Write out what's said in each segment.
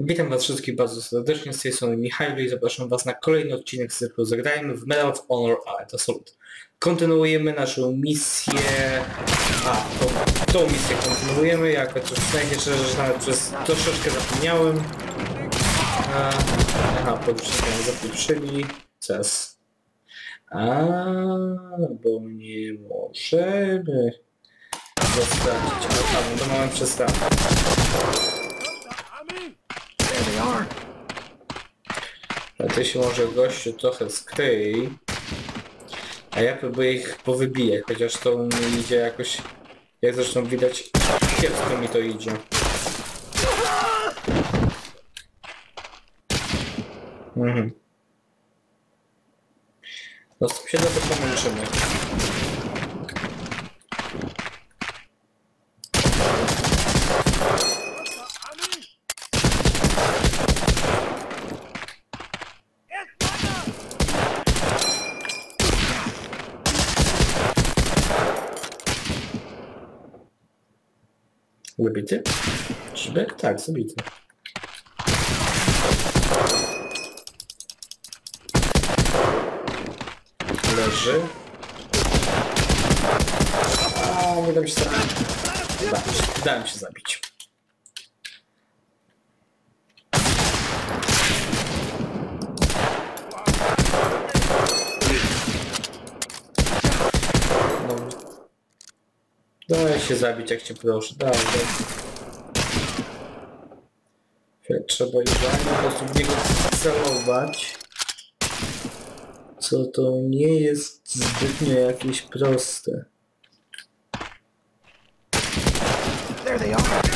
Witam was wszystkich bardzo serdecznie, z tej strony Michał i zapraszam was na kolejny odcinek z cyklu Zagrajmy w Medal of Honor Art Assault. Kontynuujemy naszą misję... A, tą, tą misję kontynuujemy, jako coś znajdzie szczerze, że nawet przez troszeczkę zapomniałem. Aha, porucznika zapieprzyli. Ces. A, bo nie możemy zostawić. A, no to mamy przestawkę. There they are. A ty się może gościu trochę skryj. A ja próbuję ich powybijać, chociaż to mi idzie jakoś... Jak zresztą widać, kiepsko mi to idzie. Mhm. No z się trochę pomęczymy. Zabity? Szybek? Tak, zabity. Leży. A, nie dam się zabić. Dałem się, dałem się zabić. No. Daj się zabić, jak cię proszę. Daj, daj. Trzeba idealnie po prostu w niego celować. Co to nie jest zbytnio jakieś proste. There they are.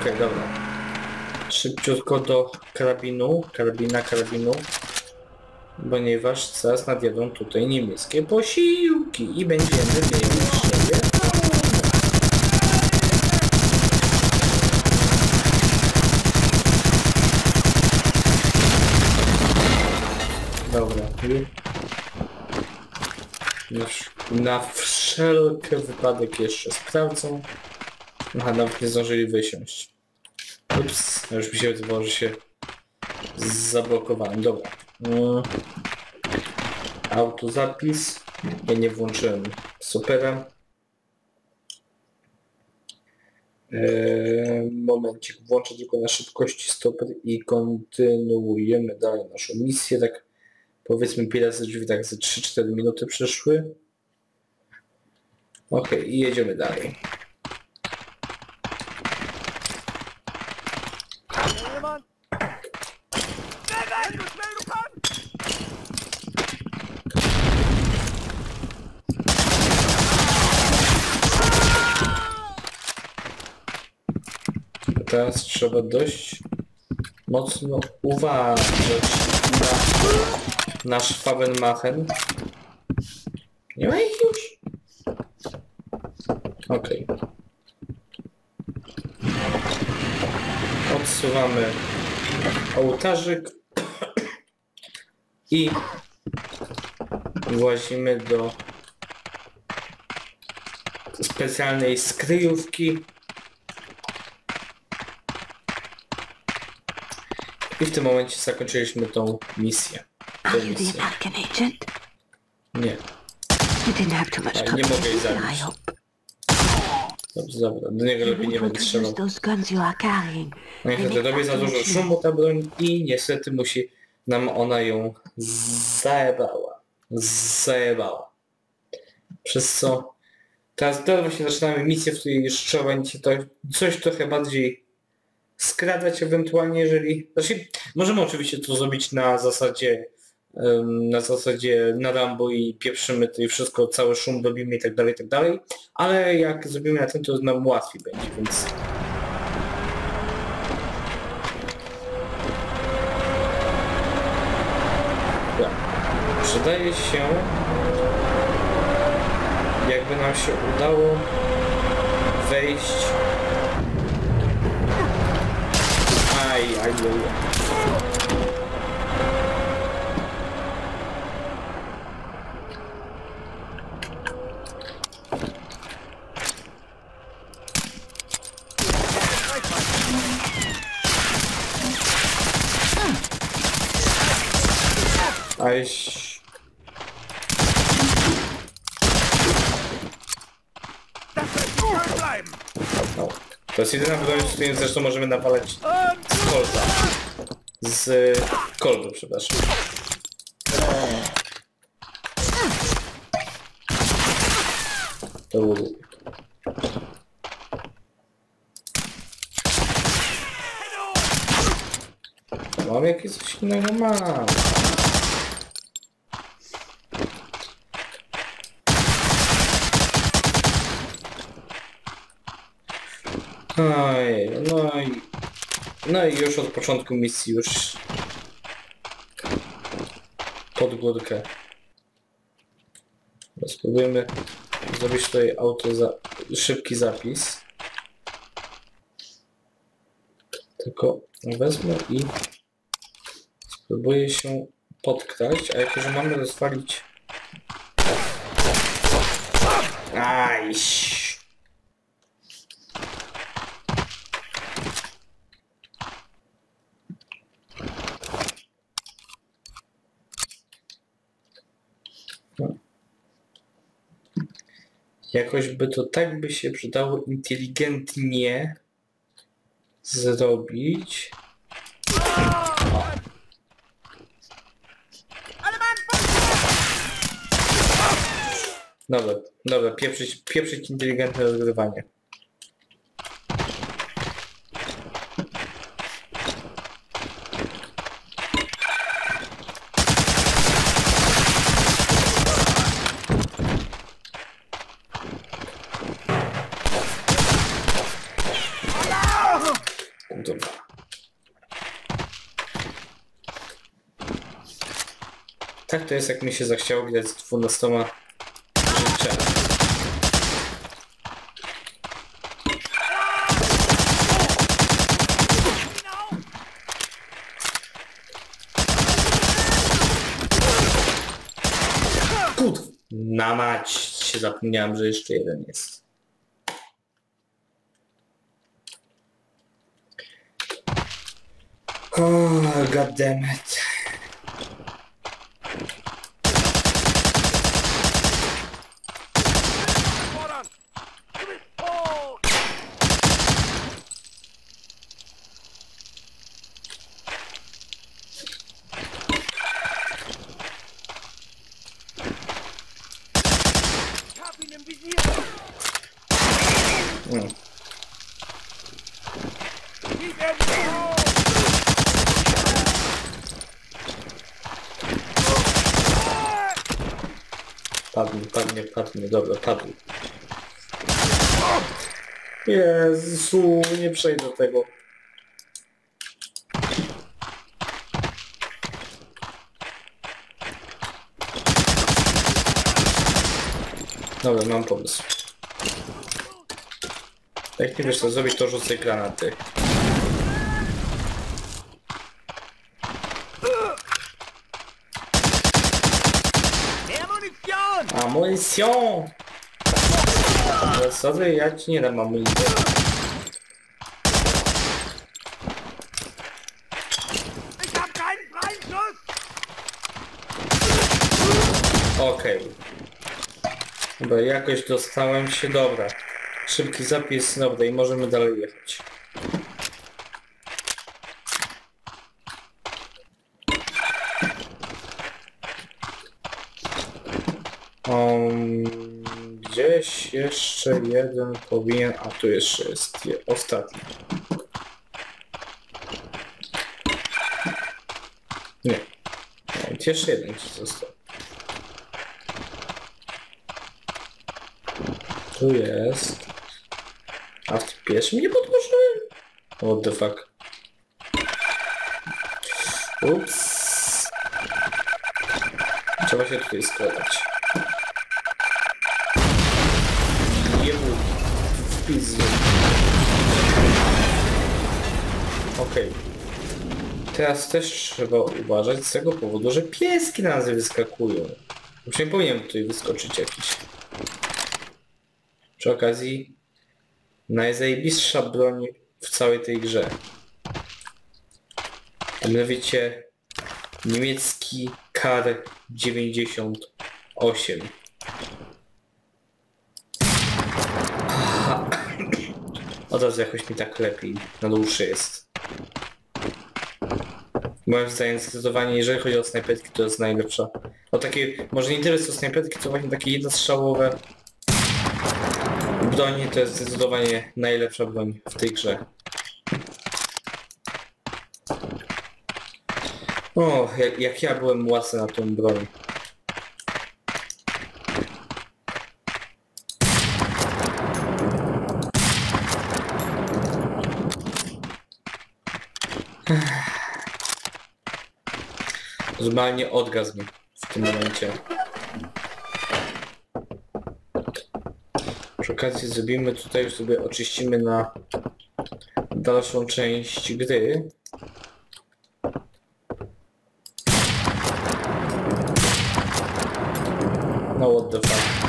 Okej, dobra. Szybciutko do karabinu, karabina, karabinu. Ponieważ zaraz nadjadą tutaj niemieckie posiłki i będziemy mieli siebie. Dobra, już na wszelki wypadek jeszcze sprawdzą. Aha, nawet nie zdążyli wysiąść. Ups, już mi się wydawało, że się zablokowałem. Dobra. Mm. Autozapis. Ja nie włączyłem supera. Eee, momencik, włączę tylko na szybkości stoper i kontynuujemy dalej naszą misję. Tak powiedzmy 5 razy drzwi, tak ze 3-4 minuty przeszły. Okej, i jedziemy dalej. Teraz trzeba dość mocno uważać na nasz Fabenmachen. Nie ma ich już? Okej. Odsuwamy ołtarzyk i włazimy do specjalnej skryjówki. I w tym momencie zakończyliśmy tą misję. Tę Are you the misję. American agent? Nie. You didn't have too much trouble nie mogę jej zabić. Dobrze, dobra. Do niego lepiej nie będę strzelał. No niestety robi za dużo szumu ta broń i niestety musi nam ona ją zajebała. Zajebała. Przez co teraz, teraz właśnie zaczynamy misję, w której już trzeba będzie to coś trochę bardziej skradać ewentualnie, jeżeli... Znaczy, możemy oczywiście to zrobić na zasadzie na zasadzie na Rambo i pieprzymy to i wszystko, cały szum robimy i tak dalej, i tak dalej, ale jak zrobimy na tym, to nam łatwiej będzie, więc Tak. Przydaje się, jakby nam się udało wejść. Aj, aj, aj. Aj, Das wird schön bleiben. no. To jest jedyna broń, z której zresztą możemy nawalać Und z. Z kolby, przepraszam. To było. Mam jakieś coś innego? Mam. No. No i już od początku misji już... Pod górkę. Spróbujemy zrobić tutaj auto za... szybki zapis. Tylko wezmę i spróbuję się podkraść, a jako, że mamy rozwalić... Ajś. Jakoś by to tak by się przydało inteligentnie zrobić. Dobra, dobra, pieprzyć, pieprzyć inteligentne rozgrywanie. Tak to jest, jak mi się zachciało widać z 12 życzeniami. Kurwa. Na mać się zapomniałem, że jeszcze jeden jest. Oh, God damn it. Die Padnie, padnie, padnie. Dobra, padł. Jezu, nie przejdę tego. Dobra, mam pomysł. Jak nie wiesz co zrobić, to rzucę granaty. Amunicją! Sorry, ja ci nie dam amunicji. Dobra, jakoś dostałem się, dobra. Szybki zapis, dobra i możemy dalej jechać. Um, gdzieś jeszcze jeden powinien, a tu jeszcze jest je, ostatni. Nie. Jeszcze jeden ci został. Tu jest. A w pierwszym nie podłożyłem? What the fuck? Ups. Trzeba się tutaj składać. Jemu pizzy. Okej. Teraz też trzeba uważać z tego powodu, że pieski na nas wyskakują. Już nie powinien tutaj wyskoczyć jakiś. Przy okazji najzajebistsza broń w całej tej grze. Mianowicie niemiecki Kar 98. Od razu jakoś mi tak lepiej na dłuższy jest. Moim zdaniem zdecydowanie, jeżeli chodzi o snajperki, to jest najlepsza. O takie, może nie tyle co snajperki, co właśnie takie jednostrzałowe broni, to jest zdecydowanie najlepsza broń w tej grze. O, jak, jak ja byłem łasy na tą broń. Normalnie orgazm w tym momencie. Okazji zrobimy tutaj już sobie oczyścimy na dalszą część gry. No what the fuck.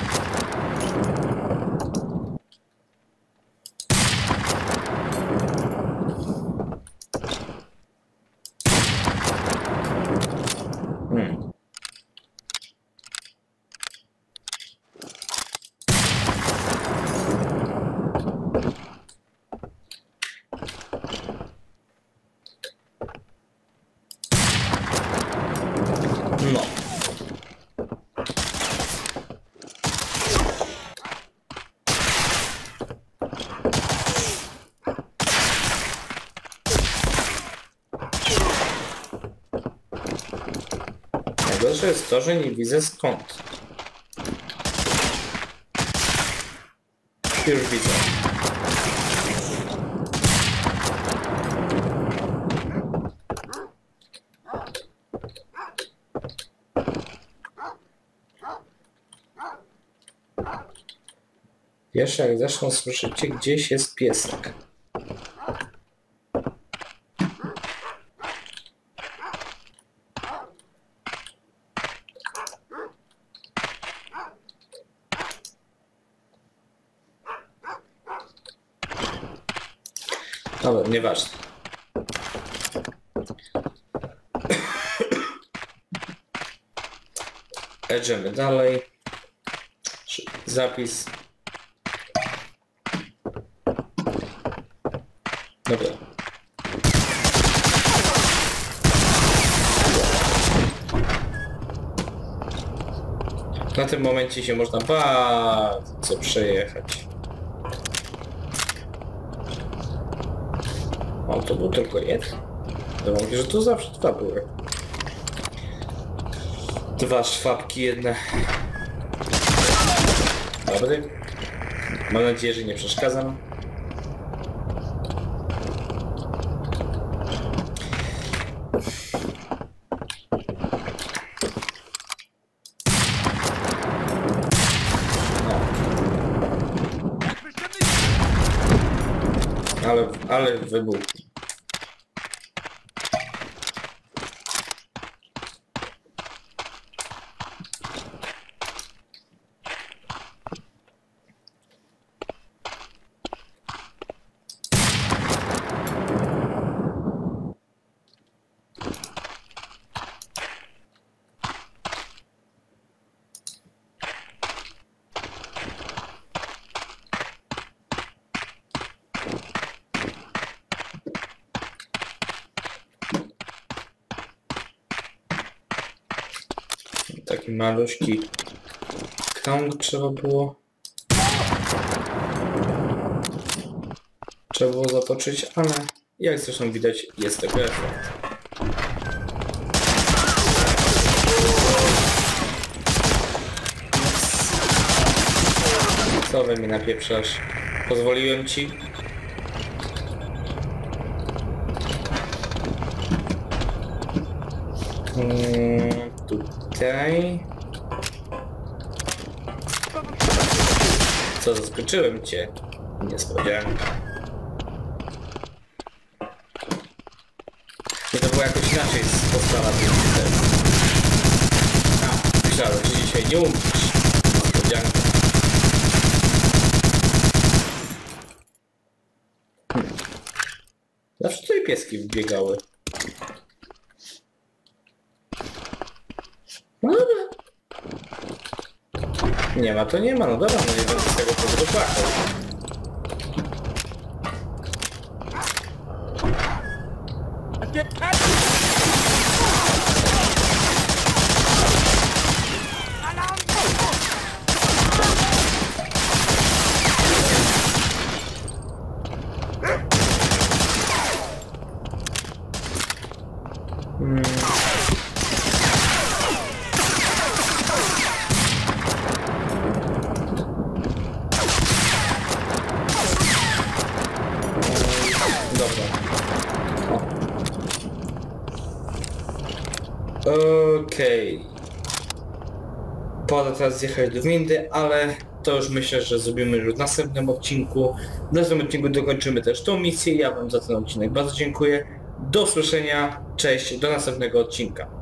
Hmm. No. Najgorsze jest to, że nie widzę skąd. Już widzę. Jeszcze jak zresztą słyszycie, gdzieś jest piesek. Dobra, nieważne. Jedziemy dalej. Zapis. Dobra. Na tym momencie się można bardzo przejechać. To był tylko jeden. To mówię, że tu zawsze dwa były. Dwa szwabki, jedne. Dobry. Mam nadzieję, że nie przeszkadzam. Ale, ale wybuch. Taki maluśki krąg trzeba było. Trzeba było zatoczyć, ale jak zresztą widać jest tego efekt. Co we mnie napieprzasz? Pozwoliłem ci? Mm, tutaj. Co, zaskoczyłem cię? Niespodzianka. Nie to było jakoś inaczej z postawa A, myślałem, że dzisiaj nie umrzesz. Niespodzianka. Hmm. Zawsze tutaj pieski wbiegały. No dobra. Nie ma, to nie ma, no dobra, no nie będę z tego powodu płakał. Gibt keinen... Alarm! Dobra. Okej. Pora teraz zjechać do windy, ale to już myślę, że zrobimy już w następnym odcinku. W następnym odcinku dokończymy też tą misję. Ja Wam za ten odcinek bardzo dziękuję. Do usłyszenia. Cześć. Do następnego odcinka.